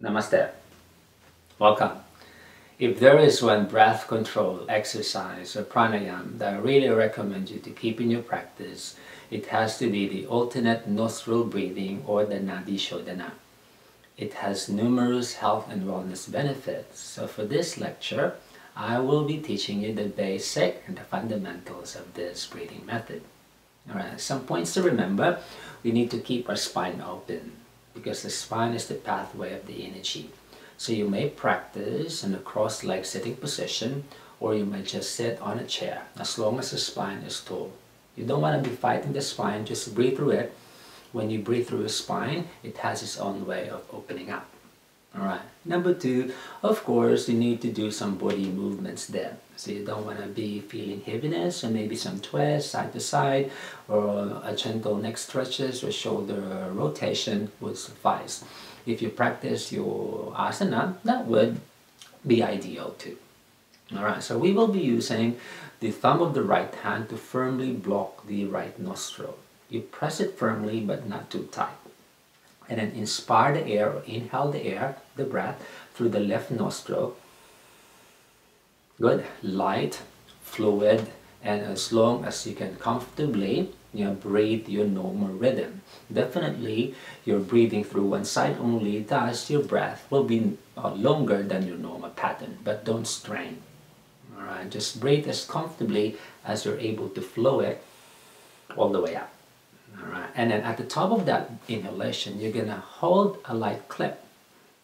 Namaste. Welcome. If there is one breath control exercise or pranayam that I really recommend you to keep in your practice, it has to be the alternate nostril breathing or the Nadi Shodhana. It has numerous health and wellness benefits. So for this lecture, I will be teaching you the basic and the fundamentals of this breathing method. Alright, some points to remember. We need to keep our spine open because the spine is the pathway of the energy. So you may practice in a cross-legged sitting position or you may just sit on a chair as long as the spine is tall. You don't want to be fighting the spine, just breathe through it. When you breathe through the spine, it has its own way of opening up. Alright, number two, of course, you need to do some body movements there. So you don't want to be feeling heaviness and maybe some twist side to side or a gentle neck stretches or shoulder rotation would suffice. If you practice your asana, that would be ideal too. Alright, so we will be using the thumb of the right hand to firmly block the right nostril. You press it firmly but not too tight and then inspire the air inhale the air, the breath through the left nostril. Good, light, fluid, and as long as you can comfortably you know, breathe your normal rhythm. Definitely, you're breathing through one side only, thus your breath will be uh, longer than your normal pattern, but don't strain. Alright, just breathe as comfortably as you're able to flow it all the way up. Alright, and then at the top of that inhalation, you're gonna hold a light clip.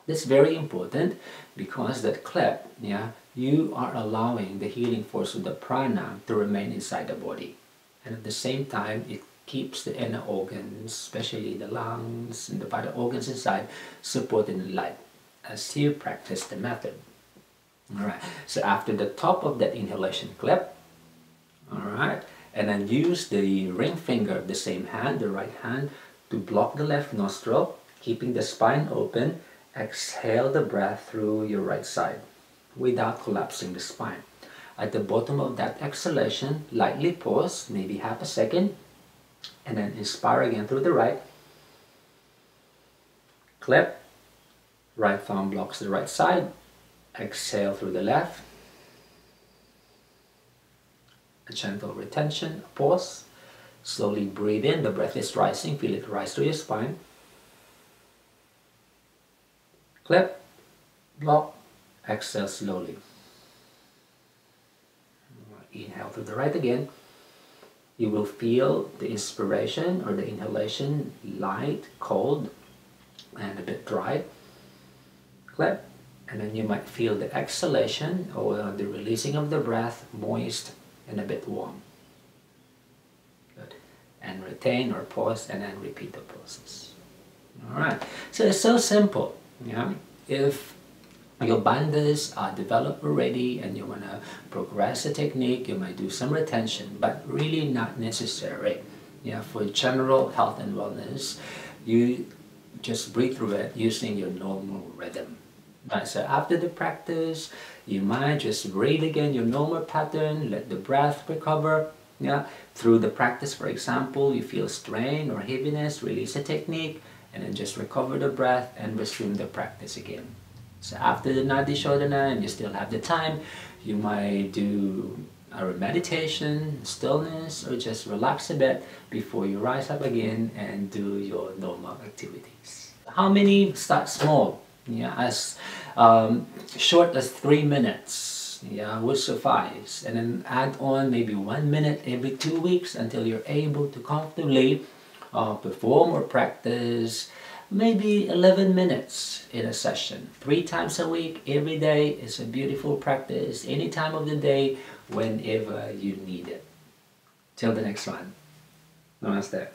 This is very important because that clap, yeah, you are allowing the healing force of the prana to remain inside the body. And at the same time, it keeps the inner organs, especially the lungs and the vital organs inside, supported in light as you practice the method. Alright, so after the top of that inhalation clip, alright, and then use the ring finger of the same hand, the right hand, to block the left nostril, keeping the spine open. Exhale the breath through your right side without collapsing the spine. At the bottom of that exhalation, lightly pause, maybe half a second, and then inspire again through the right. Clip, right thumb blocks the right side, exhale through the left, a gentle retention, pause. Slowly breathe in, the breath is rising, feel it rise through your spine. Clip, block, exhale slowly. Inhale through the right again. You will feel the inspiration or the inhalation light, cold, and a bit dry. Clip, and then you might feel the exhalation or the releasing of the breath, moist, and a bit warm. Good. And retain or pause and then repeat the process. Alright, so it's so simple. Yeah? If your bandhas are developed already and you want to progress the technique, you might do some retention, but really not necessary. Yeah, for general health and wellness, you just breathe through it using your normal rhythm. Right, so after the practice, you might just breathe again your normal pattern, let the breath recover. Yeah, through the practice, for example, you feel strain or heaviness, release the technique, and then just recover the breath and resume the practice again. So after the Nadi Shodhana and you still have the time, you might do a meditation, stillness, or just relax a bit before you rise up again and do your normal activities. How many start small? yeah, as um, short as three minutes yeah, would suffice. And then add on maybe one minute every two weeks until you're able to comfortably uh, perform or practice maybe 11 minutes in a session. Three times a week, every day is a beautiful practice, any time of the day, whenever you need it. Till the next one. Namaste.